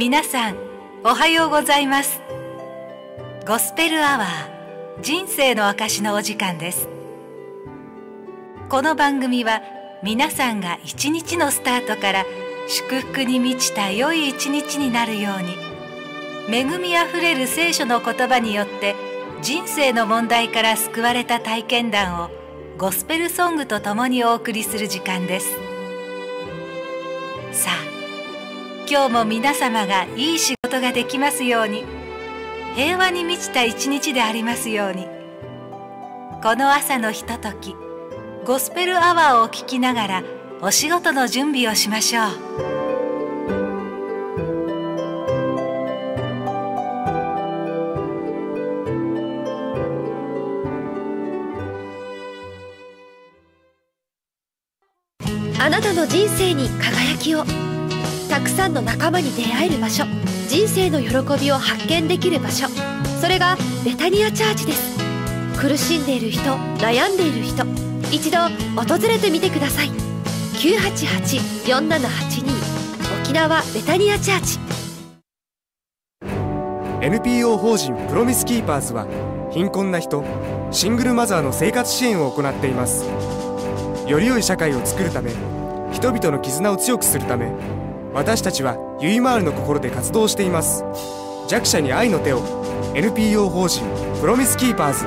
皆さんおはようございます。ゴスペルアワー人生の証のお時間です。この番組は皆さんが一日のスタートから祝福に満ちた良い一日になるように恵みあふれる聖書の言葉によって人生の問題から救われた体験談をゴスペルソングとともにお送りする時間です。さあ今日も皆様がいい仕事ができますように。平和に満ちた一日でありますように。この朝のひとときゴスペルアワーを聞きながらお仕事の準備をしましょう。あなたの人生に輝きを。たくさんの仲間に出会える場所。人生の喜びを発見できる場所。それがベタニアチャーチです。苦しんでいる人悩んでいる人一度訪れてみてください。988-4782沖縄ベタニアチャーチ。NPO 法人プロミスキーパーズは貧困な人シングルマザーの生活支援を行っています。より良い社会を作るため人々の絆を強くするため私たちはゆいまーるの心で活動しています。弱者に愛の手を。NPO 法人。プロミスキーパーズ。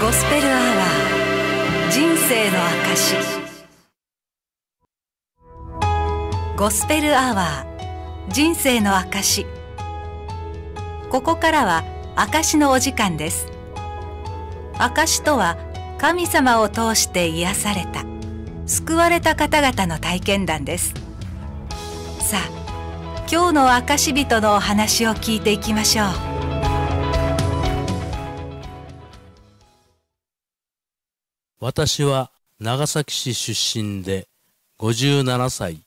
ゴスペルアワー。人生の証ゴスペルアワー。人生の証ここからは証のお時間です。証とは神様を通して癒された救われた方々の体験談ですさあ今日の証人のお話を聞いていきましょう私は長崎市出身で57歳、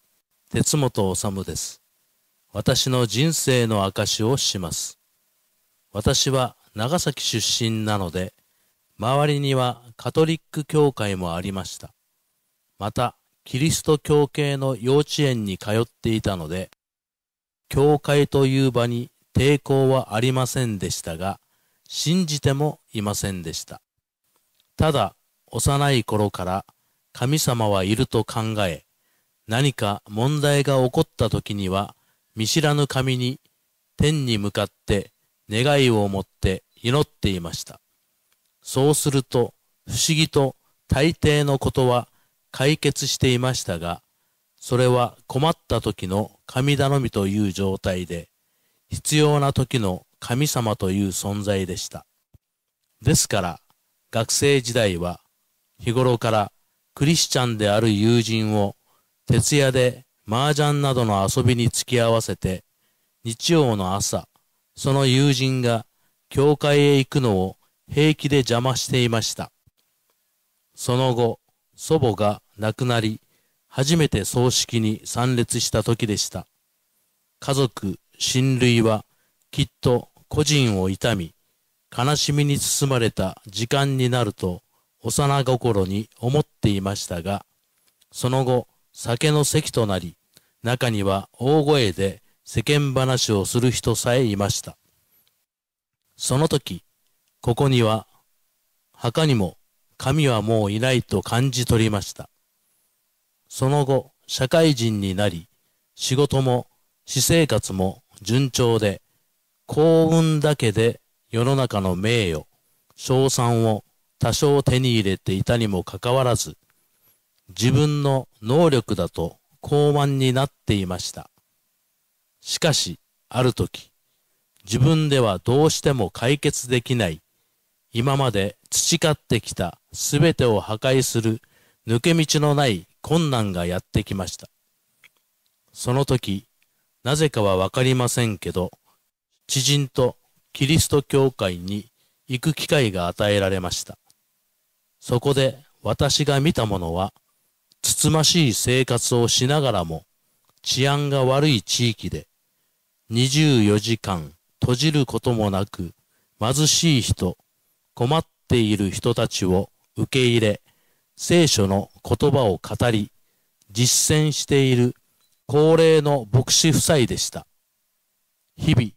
鉄本治です。私の人生の証をします。私は長崎出身なので、周りにはカトリック教会もありました。また、キリスト教系の幼稚園に通っていたので、教会という場に抵抗はありませんでしたが、信じてもいませんでした。ただ、幼い頃から神様はいると考え、何か問題が起こった時には見知らぬ神に天に向かって願いを持って祈っていました。そうすると不思議と大抵のことは解決していましたが、それは困った時の神頼みという状態で、必要な時の神様という存在でした。ですから、学生時代は日頃からクリスチャンである友人を徹夜で麻雀などの遊びに付き合わせて、日曜の朝、その友人が教会へ行くのを平気で邪魔していました。その後、祖母が亡くなり、初めて葬式に参列した時でした。家族、親類はきっと個人を痛み、悲しみに包まれた時間になると幼心に思っていましたが、その後、酒の席となり、中には大声で世間話をする人さえいました。その時、ここには、墓にも神はもういないと感じ取りました。その後、社会人になり、仕事も私生活も順調で、幸運だけで世の中の名誉、賞賛を多少手に入れていたにもかかわらず、自分の能力だと高慢になっていました。しかし、ある時、自分ではどうしても解決できない、今まで培ってきたすべてを破壊する抜け道のない困難がやってきました。その時、なぜかはわかりませんけど、知人とキリスト教会に行く機会が与えられました。そこで私が見たものは、つつましい生活をしながらも治安が悪い地域で24時間閉じることもなく貧しい人、困っている人たちを受け入れ、聖書の言葉を語り、実践している高齢の牧師夫妻でした。日々、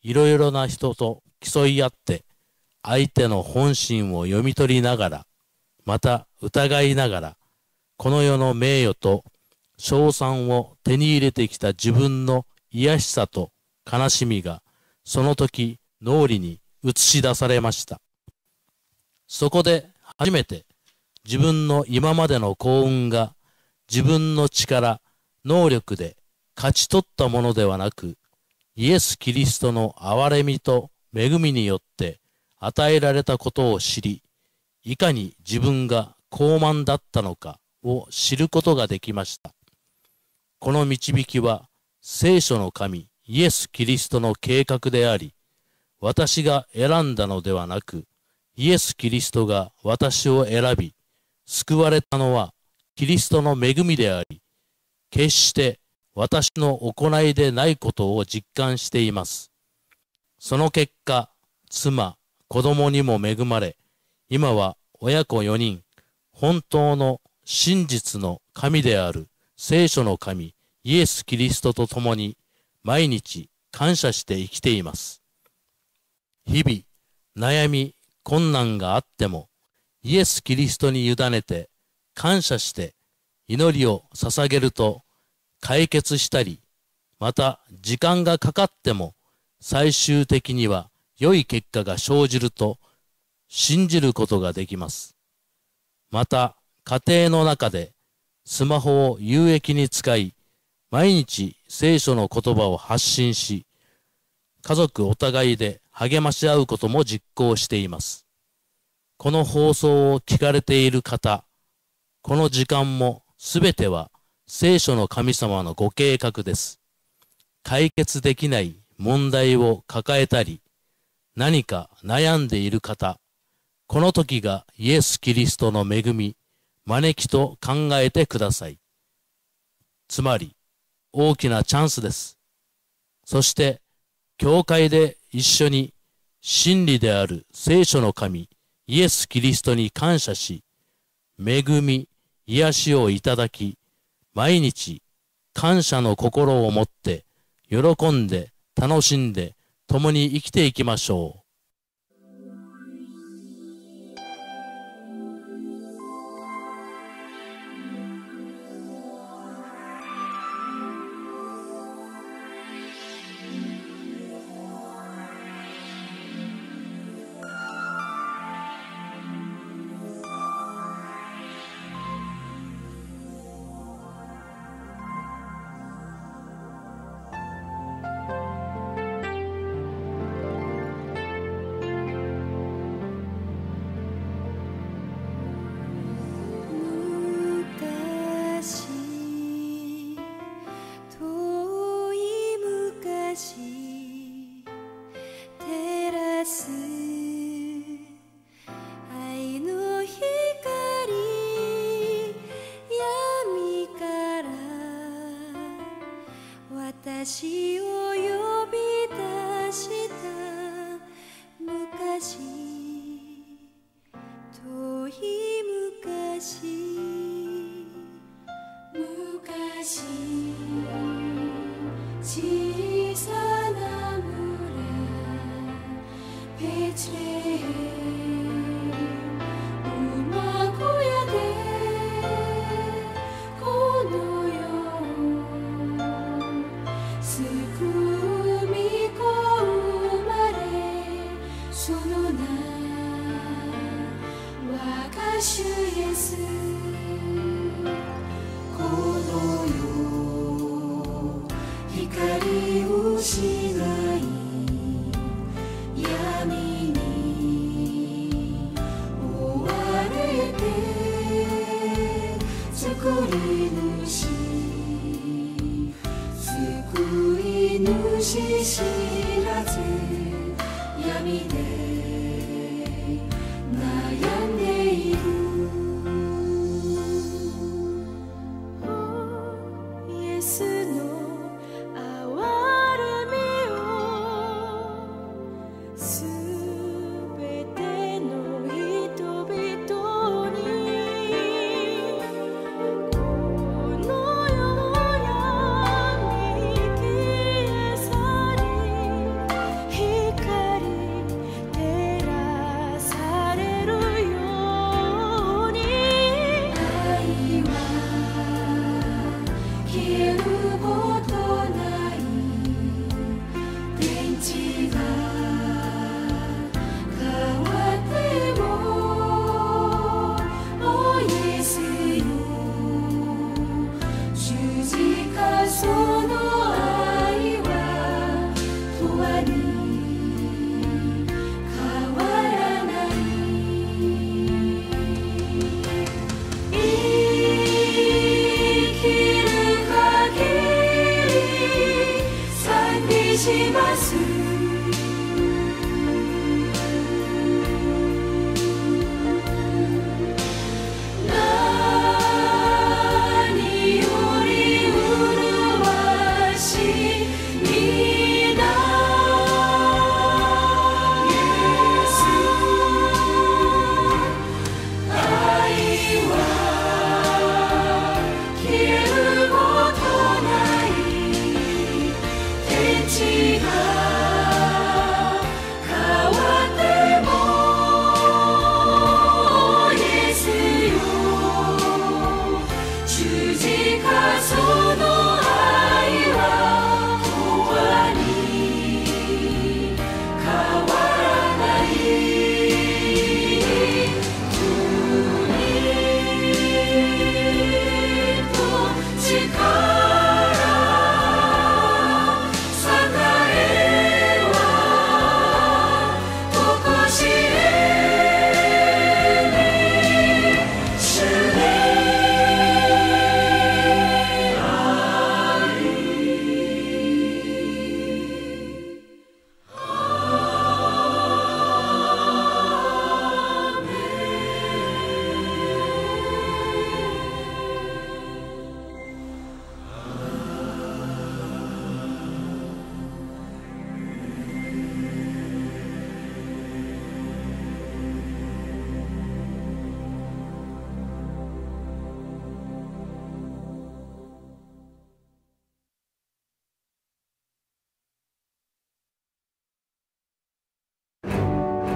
いろいろな人と競い合って、相手の本心を読み取りながら、また疑いながら、この世の名誉と賞賛を手に入れてきた自分の癒しさと悲しみが、その時脳裏に映し出されました。そこで初めて自分の今までの幸運が自分の力、能力で勝ち取ったものではなく、イエス・キリストの憐れみと恵みによって与えられたことを知り、いかに自分が高慢だったのかを知ることができました。この導きは聖書の神イエス・キリストの計画であり、私が選んだのではなく、イエス・キリストが私を選び、救われたのはキリストの恵みであり、決して私の行いでないことを実感しています。その結果、妻、子供にも恵まれ、今は親子4人、本当の真実の神である聖書の神、イエス・キリストと共に毎日感謝して生きています。日々、悩み、困難があっても、イエス・キリストに委ねて感謝して祈りを捧げると解決したり、また時間がかかっても最終的には良い結果が生じると信じることができます。また家庭の中でスマホを有益に使い、毎日聖書の言葉を発信し、家族お互いで励まし合うことも実行しています。この放送を聞かれている方、この時間もすべては聖書の神様のご計画です。解決できない問題を抱えたり、何か悩んでいる方、この時がイエス・キリストの恵み、招きと考えてください。つまり、大きなチャンスです。そして、教会で一緒に真理である聖書の神、イエス・キリストに感謝し、恵み、癒しをいただき、毎日感謝の心を持って、喜んで、楽しんで、共に生きていきましょう。起。kisses. Maria.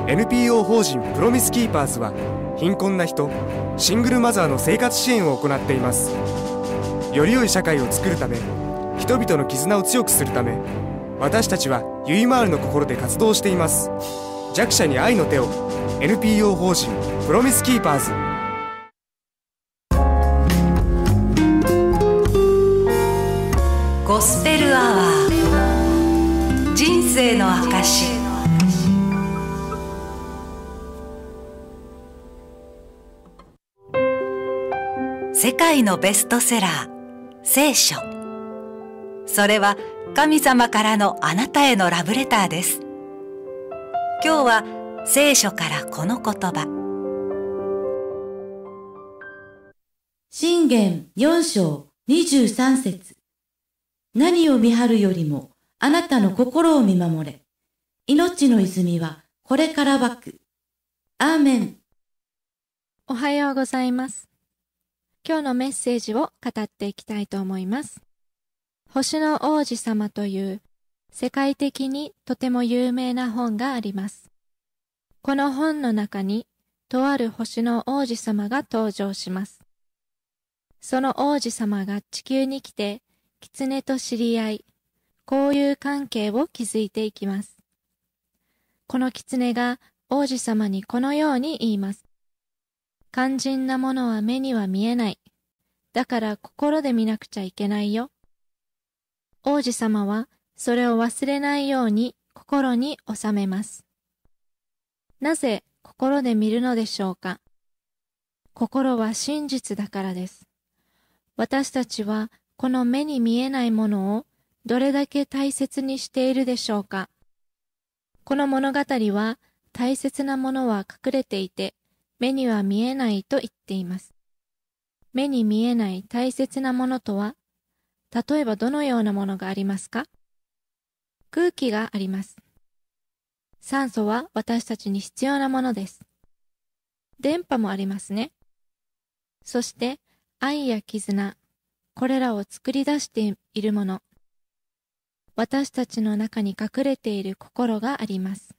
NPO 法人プロミスキーパーズは貧困な人シングルマザーの生活支援を行っています。より良い社会を作るため人々の絆を強くするため私たちはゆいまーるの心で活動しています。弱者に愛の手を NPO 法人プロミスキーパーズゴスペルアワー。人生の証世界のベストセラー聖書それは神様からのあなたへのラブレターです今日は聖書からこの言葉信玄4章23節何を見張るよりもあなたの心を見守れ。命の泉はこれから湧く。アーメン。おはようございます。今日のメッセージを語っていきたいと思います。星の王子様という世界的にとても有名な本があります。この本の中にとある星の王子様が登場します。その王子様が地球に来て狐と知り合い、交友関係を築いていきます。この狐が王子様にこのように言います。肝心なものは目には見えない。だから心で見なくちゃいけないよ。王子様はそれを忘れないように心に収めます。なぜ心で見るのでしょうか？心は真実だからです。私たちはこの目に見えないものをどれだけ大切にしているでしょうか？この物語は大切なものは隠れていて目には見えないと言っています。目に見えない大切なものとは例えばどのようなものがありますか？空気があります。酸素は私たちに必要なものです。電波もありますね。そして愛や絆、これらを作り出しているもの。私たちの中に隠れている心があります。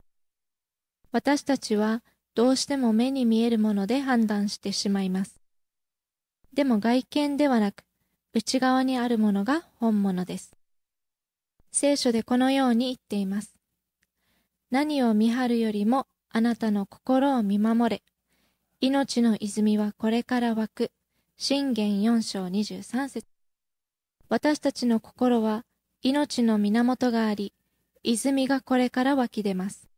私たちはどうしても目に見えるもので判断してしまいます。でも外見ではなく、内側にあるものが本物です。聖書でこのように言っています。何を見張るよりもあなたの心を見守れ。命の泉はこれから湧く。信玄4章23節私たちの心は命の源があり、泉がこれから湧き出ます。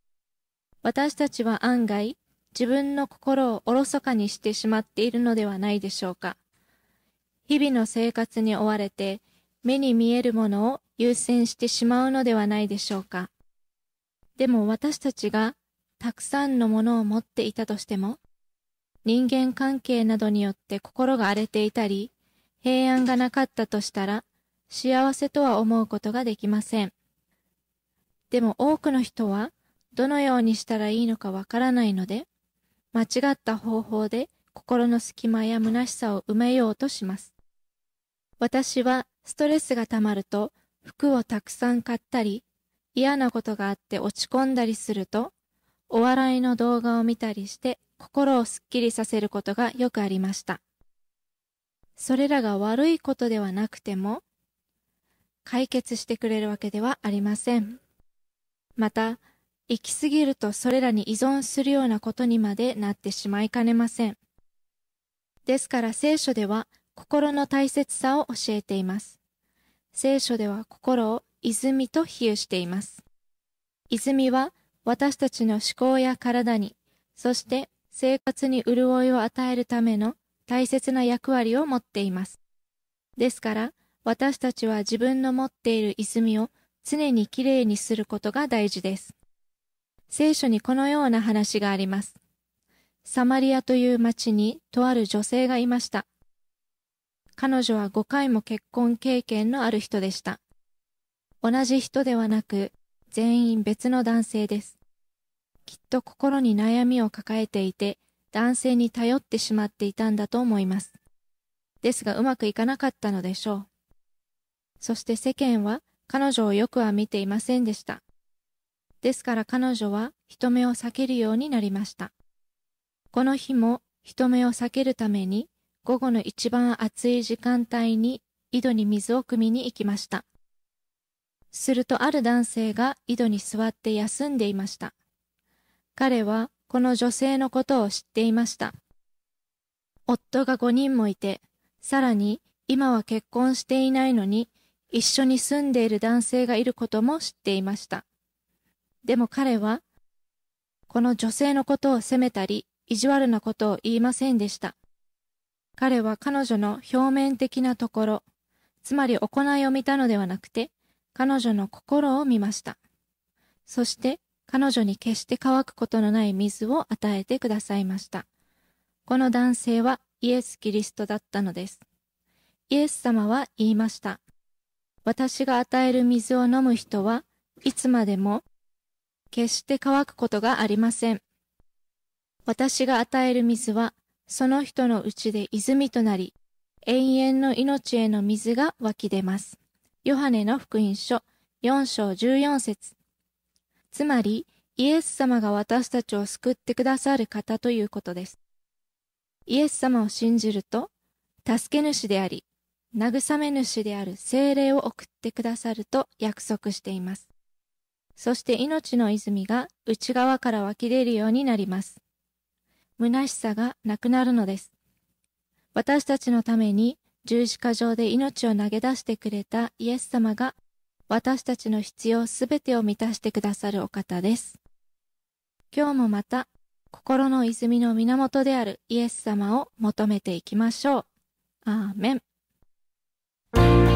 私たちは案外、自分の心をおろそかにしてしまっているのではないでしょうか。日々の生活に追われて、目に見えるものを優先してしまうのではないでしょうか。でも私たちがたくさんのものを持っていたとしても、人間関係などによって心が荒れていたり、平安がなかったとしたら、幸せとは思うことができません。でも多くの人は、どのようにしたらいいのかわからないので、間違った方法で心の隙間や虚しさを埋めようとします。私はストレスが溜まると服をたくさん買ったり、嫌なことがあって落ち込んだりすると、お笑いの動画を見たりして心をすっきりさせることがよくありました。それらが悪いことではなくても、解決してくれるわけではありません。また、行き過ぎるとそれらに依存するようなことにまでなってしまいかねません。ですから聖書では心の大切さを教えています。聖書では心を泉と比喩しています。泉は私たちの思考や体に、そして生活に潤いを与えるための大切な役割を持っています。ですから、私たちは自分の持っている泉を常にきれいにすることが大事です。聖書にこのような話があります。サマリアという町にとある女性がいました。彼女は5回も結婚経験のある人でした。同じ人ではなく、全員別の男性です。きっと心に悩みを抱えていて、男性に頼ってしまっていたんだと思います。ですがうまくいかなかったのでしょう。そして世間は彼女をよくは見ていませんでした。ですから彼女は人目を避けるようになりました。この日も人目を避けるために午後の一番暑い時間帯に井戸に水を汲みに行きました。するとある男性が井戸に座って休んでいました。彼はこの女性のことを知っていました。夫が5人もいて、さらに今は結婚していないのに一緒に住んでいる男性がいることも知っていました。でも彼は、この女性のことを責めたり、意地悪なことを言いませんでした。彼は彼女の表面的なところ、つまり行いを見たのではなくて、彼女の心を見ました。そして、彼女に決して乾くことのない水を与えてくださいました。この男性はイエス・キリストだったのです。イエス様は言いました。私が与える水を飲む人はいつまでも決して乾くことがありません。私が与える水はその人のうちで泉となり、永遠の命への水が湧き出ます。ヨハネの福音書4章14節つまり、イエス様が私たちを救ってくださる方ということです。イエス様を信じると、助け主であり、慰め主である精霊を送ってくださると約束しています。そして命の泉が内側から湧き出るようになります。虚しさがなくなるのです。私たちのために十字架上で命を投げ出してくれたイエス様が私たちの必要すべてを満たしてくださるお方です。今日もまた心の泉の源であるイエス様を求めていきましょう。アーメン。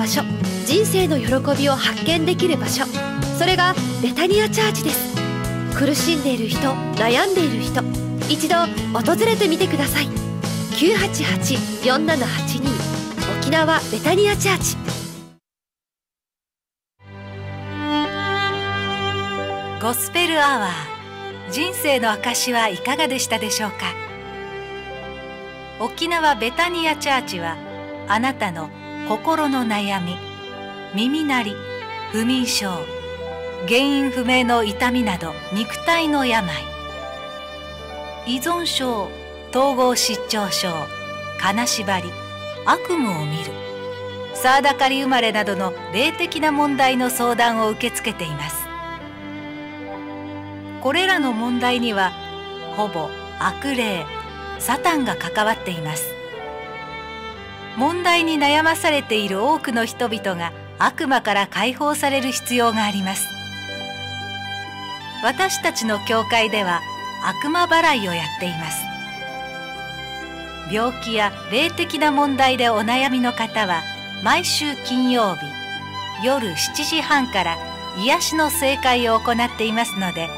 場所。人生の喜びを発見できる場所。それがベタニアチャーチです。苦しんでいる人悩んでいる人一度訪れてみてください。988-4782沖縄ベタニアチャーチ。ゴスペルアワー。人生の証はいかがでしたでしょうか？沖縄ベタニアチャーチはあなたの心の悩み耳鳴り不眠症原因不明の痛みなど肉体の病。依存症統合失調症金縛り悪夢を見る。沢田狩り生まれなどの霊的な問題の相談を受け付けています。これらの問題にはほぼ悪霊サタンが関わっています。問題に悩まされている多くの人々が悪魔から解放される必要があります。私たちの教会では悪魔払いをやっています。病気や霊的な問題でお悩みの方は毎週金曜日夜7時半から癒しの正解を行っていますので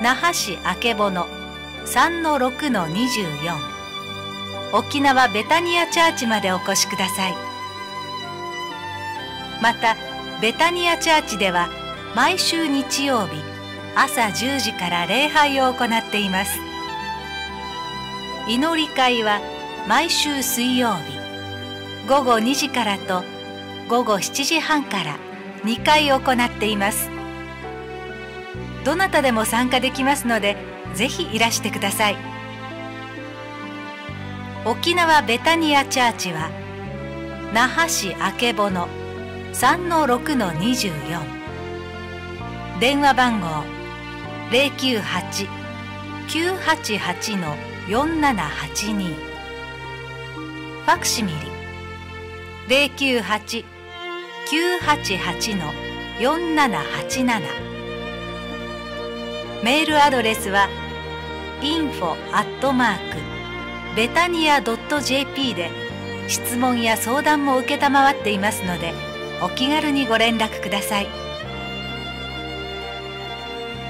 那覇市曙の3-6-24沖縄ベタニアチャーチまでお越しください。またベタニアチャーチでは毎週日曜日朝10時から礼拝を行っています。祈り会は毎週水曜日午後2時からと午後7時半から2回行っています。どなたでも参加できますのでぜひいらしてください。沖縄ベタニアチャーチは那覇市曙の3-6-24電話番号098-988-4782ファクシミリ。098-988-4787メールアドレスは info アットマークベタニア .jp で質問や相談も承っていますのでお気軽にご連絡ください。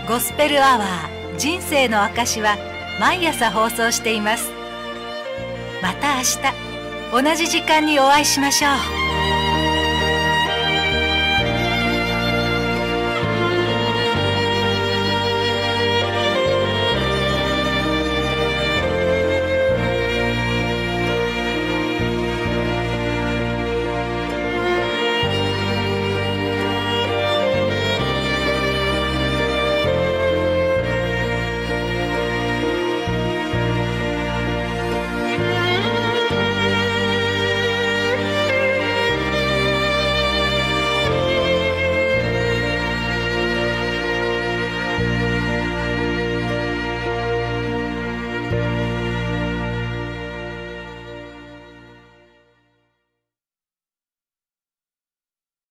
ゴスペルアワー人生の証は毎朝放送しています。また明日。同じ時間にお会いしましょう。